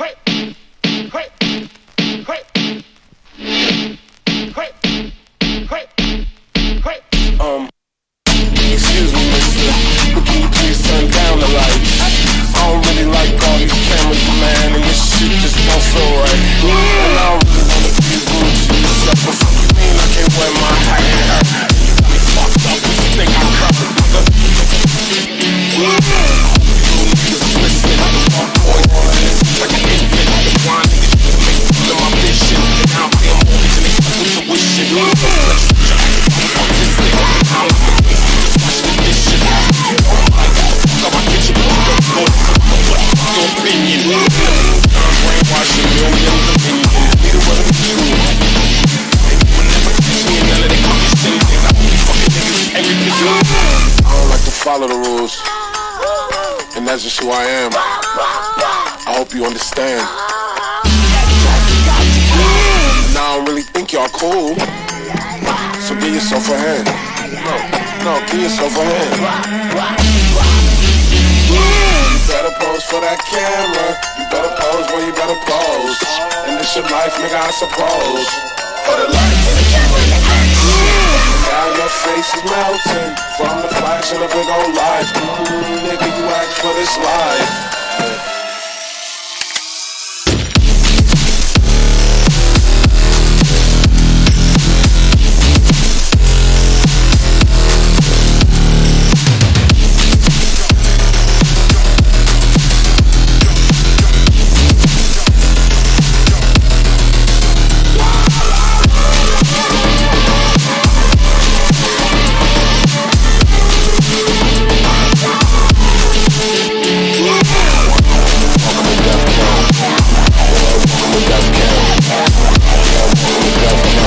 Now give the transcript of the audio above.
Um, follow the rules. And that's just who I am. I hope you understand. And I don't really think y'all cool. So give yourself a hand. No, no, give yourself a hand. You better pose that camera. You better pose where you better pose. And this your life, nigga, I suppose. For the lights and the camera. Now your face is melting from the flash of a big old light. Mm, nigga, you act for this life. Let's go.